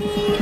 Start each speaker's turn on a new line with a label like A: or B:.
A: You.